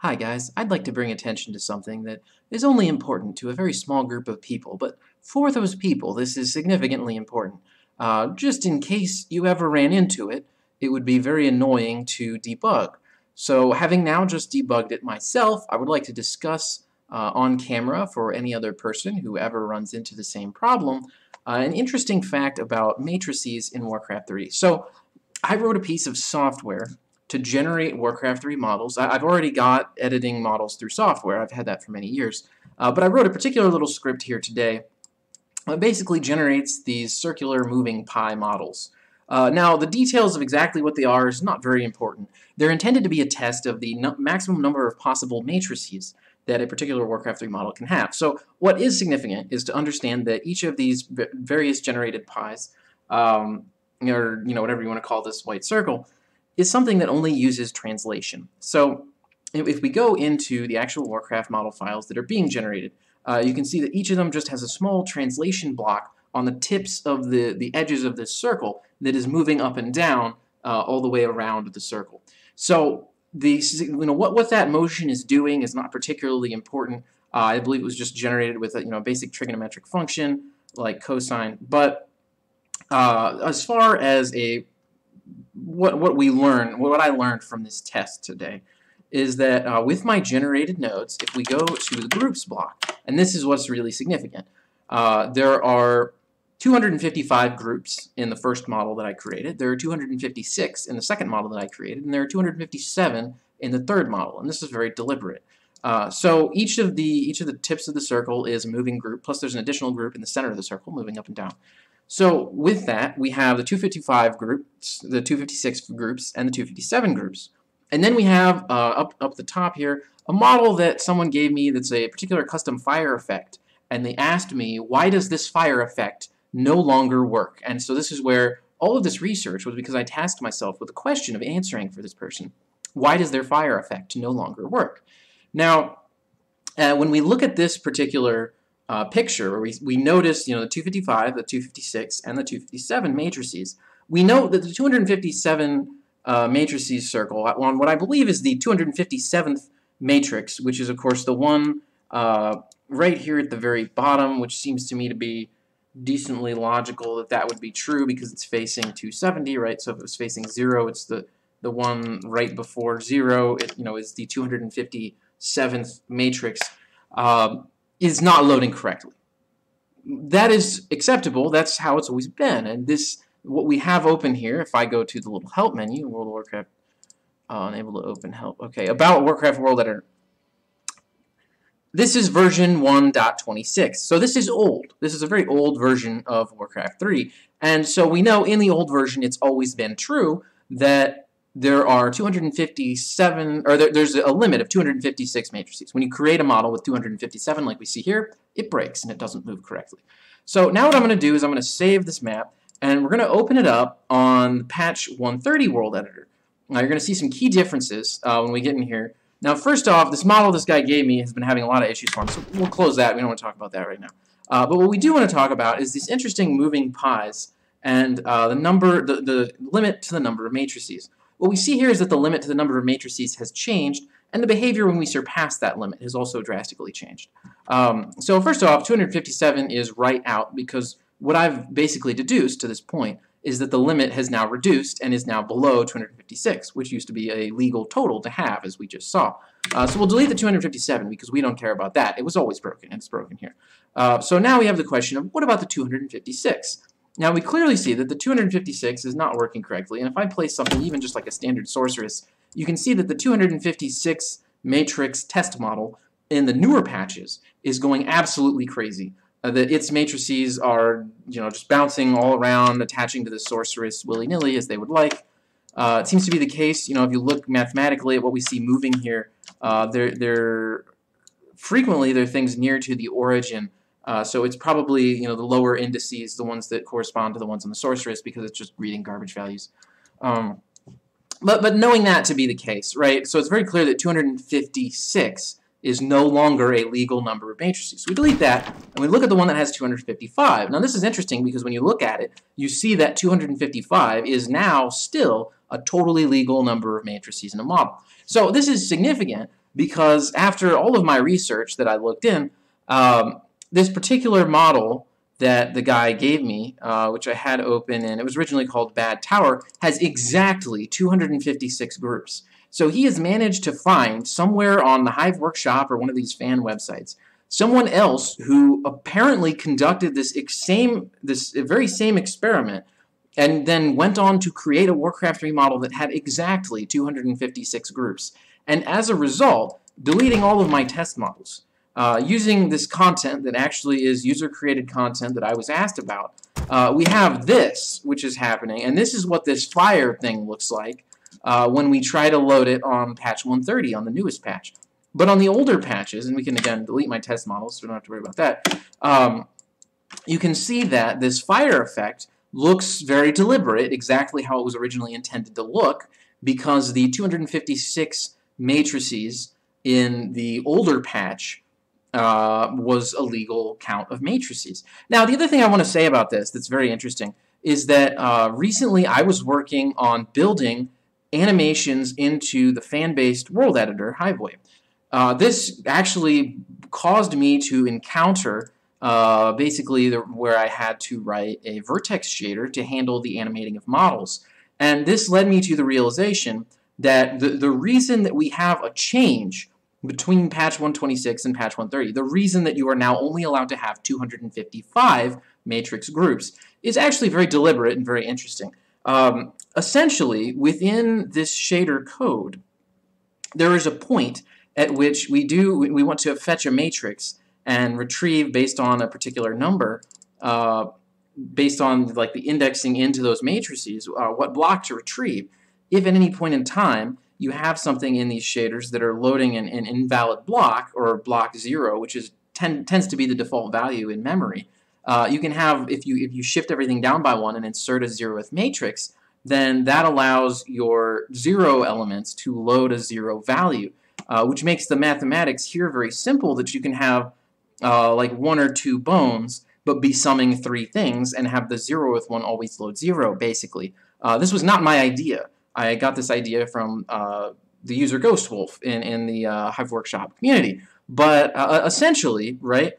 Hi guys, I'd like to bring attention to something that is only important to a very small group of people, but for those people this is significantly important. Uh, just in case you ever ran into it, it would be very annoying to debug. So having now just debugged it myself, I would like to discuss uh, on camera for any other person who ever runs into the same problem, uh, an interesting fact about matrices in Warcraft 3. So I wrote a piece of software to generate Warcraft 3 models. I, have already got editing models through software. I've had that for many years. Uh, but I wrote a particular little script here today that basically generates these circular moving pie models. Uh, now, the details of exactly what they are is not very important. They're intended to be a test of the no maximum number of possible matrices that a particular Warcraft 3 model can have. So what is significant is to understand that each of these various generated pies, um, or you know whatever you want to call this white circle, is something that only uses translation. So if we go into the actual Warcraft model files that are being generated, uh, you can see that each of them just has a small translation block on the tips of the, the edges of this circle that is moving up and down uh, all the way around the circle. So the, you know, what, what that motion is doing is not particularly important. Uh, I believe it was just generated with a you know, basic trigonometric function like cosine. But uh, as far as a what, what we learn, what I learned from this test today, is that uh, with my generated nodes, if we go to the groups block, and this is what's really significant, uh, there are 255 groups in the first model that I created, there are 256 in the second model that I created, and there are 257 in the third model, and this is very deliberate. Uh, so each of the each of the tips of the circle is a moving group, plus there's an additional group in the center of the circle moving up and down. So with that, we have the 255 groups, the 256 groups, and the 257 groups. And then we have, uh, up, up the top here, a model that someone gave me that's a particular custom fire effect. And they asked me, why does this fire effect no longer work? And so this is where all of this research was because I tasked myself with the question of answering for this person. Why does their fire effect no longer work? Now, uh, when we look at this particular uh, picture where we, we notice you know the 255, the 256, and the 257 matrices. We note that the 257 uh, matrices circle on what I believe is the 257th matrix, which is of course the one uh, right here at the very bottom, which seems to me to be decently logical that that would be true because it's facing 270, right? So if it was facing 0, it's the, the one right before 0, it, you know, is the 257th matrix. Um, is not loading correctly. That is acceptable. That's how it's always been. And this, what we have open here, if I go to the little help menu, World of Warcraft, uh, unable to open help. Okay, about Warcraft World Editor. This is version 1.26. So this is old. This is a very old version of Warcraft 3. And so we know in the old version it's always been true that there are 257, or there, there's a limit of 256 matrices. When you create a model with 257, like we see here, it breaks and it doesn't move correctly. So now what I'm going to do is I'm going to save this map, and we're going to open it up on the patch 130 World Editor. Now you're going to see some key differences uh, when we get in here. Now first off, this model this guy gave me has been having a lot of issues for him, so we'll close that. We don't want to talk about that right now. Uh, but what we do want to talk about is these interesting moving pies and uh, the number, the, the limit to the number of matrices. What we see here is that the limit to the number of matrices has changed, and the behavior when we surpass that limit has also drastically changed. Um, so first off, 257 is right out because what I've basically deduced to this point is that the limit has now reduced and is now below 256, which used to be a legal total to have, as we just saw. Uh, so we'll delete the 257 because we don't care about that. It was always broken, and it's broken here. Uh, so now we have the question of what about the 256? Now we clearly see that the 256 is not working correctly, and if I place something even just like a standard sorceress, you can see that the 256 matrix test model in the newer patches is going absolutely crazy. Uh, that its matrices are, you know, just bouncing all around, attaching to the sorceress willy-nilly as they would like. Uh, it seems to be the case, you know, if you look mathematically at what we see moving here, uh, they're, they're frequently they're things near to the origin uh, so it's probably you know the lower indices, the ones that correspond to the ones on the sorceress, because it's just reading garbage values. Um, but but knowing that to be the case, right? So it's very clear that 256 is no longer a legal number of matrices. So we delete that, and we look at the one that has 255. Now this is interesting because when you look at it, you see that 255 is now still a totally legal number of matrices in a model. So this is significant because after all of my research that I looked in, um, this particular model that the guy gave me, uh, which I had open and it was originally called Bad Tower, has exactly 256 groups. So he has managed to find somewhere on the Hive Workshop or one of these fan websites someone else who apparently conducted this same this very same experiment and then went on to create a Warcraft 3 model that had exactly 256 groups. And as a result, deleting all of my test models. Uh, using this content that actually is user-created content that I was asked about, uh, we have this, which is happening, and this is what this fire thing looks like uh, when we try to load it on patch 130, on the newest patch. But on the older patches, and we can, again, delete my test models, so we don't have to worry about that, um, you can see that this fire effect looks very deliberate, exactly how it was originally intended to look, because the 256 matrices in the older patch uh, was a legal count of matrices. Now, the other thing I want to say about this that's very interesting is that uh, recently I was working on building animations into the fan-based world editor, HiveWE. Uh, this actually caused me to encounter uh, basically the, where I had to write a vertex shader to handle the animating of models. And this led me to the realization that the, the reason that we have a change between patch 126 and patch 130, the reason that you are now only allowed to have 255 matrix groups is actually very deliberate and very interesting. Um, essentially, within this shader code, there is a point at which we do we want to fetch a matrix and retrieve based on a particular number, uh, based on like the indexing into those matrices, uh, what block to retrieve. If at any point in time you have something in these shaders that are loading an, an invalid block or block zero, which is ten, tends to be the default value in memory. Uh, you can have if you if you shift everything down by one and insert a zeroth matrix, then that allows your zero elements to load a zero value, uh, which makes the mathematics here very simple. That you can have uh, like one or two bones, but be summing three things and have the zeroth one always load zero. Basically, uh, this was not my idea. I got this idea from uh, the user Ghost Wolf in, in the uh, Hive Workshop community. But uh, uh, essentially, right,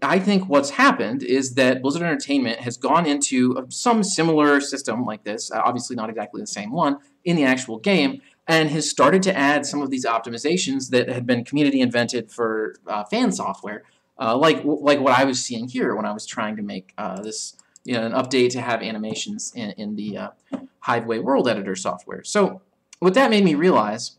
I think what's happened is that Blizzard Entertainment has gone into some similar system like this, uh, obviously not exactly the same one, in the actual game, and has started to add some of these optimizations that had been community invented for uh, fan software, uh, like like what I was seeing here when I was trying to make this you know, an update to have animations in, in the uh, HiveWE World Editor software. So what that made me realize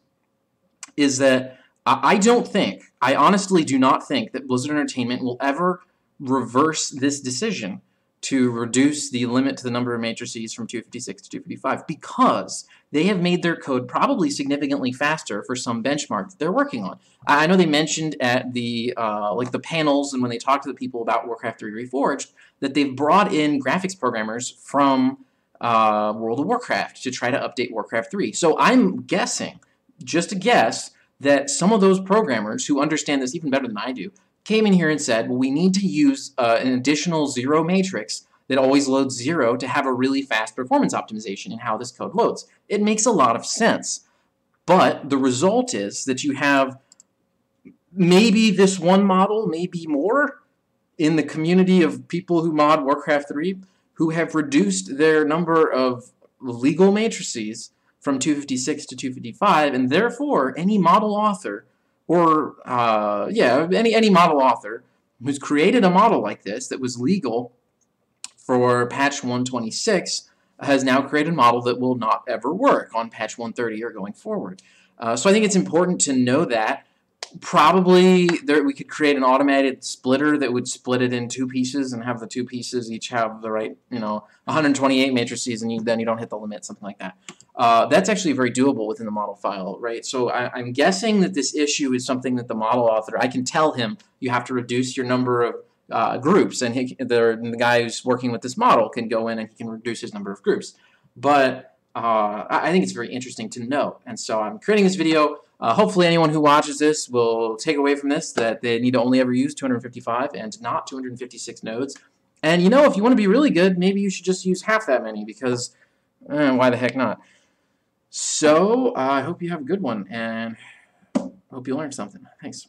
is that I don't think, I honestly do not think that Blizzard Entertainment will ever reverse this decision to reduce the limit to the number of matrices from 256 to 255 because they have made their code probably significantly faster for some benchmark that they're working on. I know they mentioned at the uh, like the panels and when they talked to the people about Warcraft 3 Reforged that they've brought in graphics programmers from uh, World of Warcraft to try to update Warcraft 3. So I'm guessing, just a guess, that some of those programmers who understand this even better than I do came in here and said, well, we need to use uh, an additional zero matrix that always loads zero to have a really fast performance optimization in how this code loads. It makes a lot of sense. But the result is that you have maybe this one model, maybe more, in the community of people who mod Warcraft 3 who have reduced their number of legal matrices from 256 to 255, and therefore any model author or uh, yeah, any any model author who's created a model like this that was legal for patch 126 has now created a model that will not ever work on patch 130 or going forward. Uh, so I think it's important to know that probably there, we could create an automated splitter that would split it in two pieces and have the two pieces each have the right, you know, 128 matrices and you, then you don't hit the limit, something like that. Uh, that's actually very doable within the model file, right? So I, am guessing that this issue is something that the model author, I can tell him you have to reduce your number of uh, groups and, he, the, the guy who's working with this model can go in and he can reduce his number of groups. But uh, I think it's very interesting to know. And so I'm creating this video uh, hopefully anyone who watches this will take away from this that they need to only ever use 255 and not 256 nodes. And you know, if you want to be really good, maybe you should just use half that many because eh, why the heck not? So, uh, I hope you have a good one, and hope you learned something. Thanks.